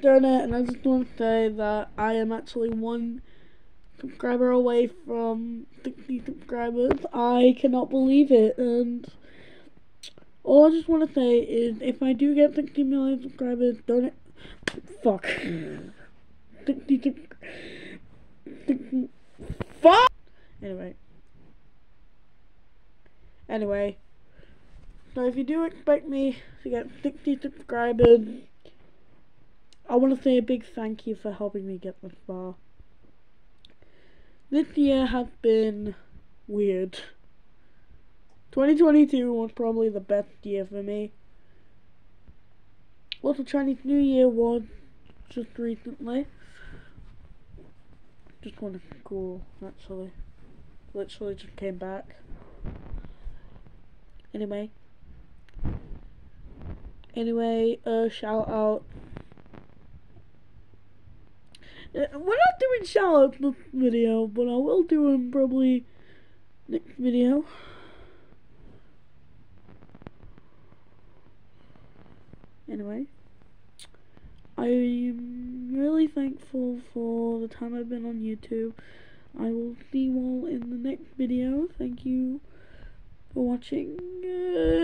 done it, and I just want to say that I am actually one subscriber away from 60 subscribers. I cannot believe it, and all I just want to say is if I do get 60 million subscribers, don't it. Fuck. 60, 60 Fuck! Anyway. Anyway. So if you do expect me to get 60 subscribers, I want to say a big thank you for helping me get this far. This year has been weird. 2022 was probably the best year for me. Also, Chinese New Year was just recently. Just kind of cool, actually. Literally just came back. Anyway. Anyway, uh, shout out. Uh, we're not doing outs this video, but I will do them probably next video. Anyway. I'm really thankful for the time I've been on YouTube. I will see you all in the next video. Thank you for watching. Bye.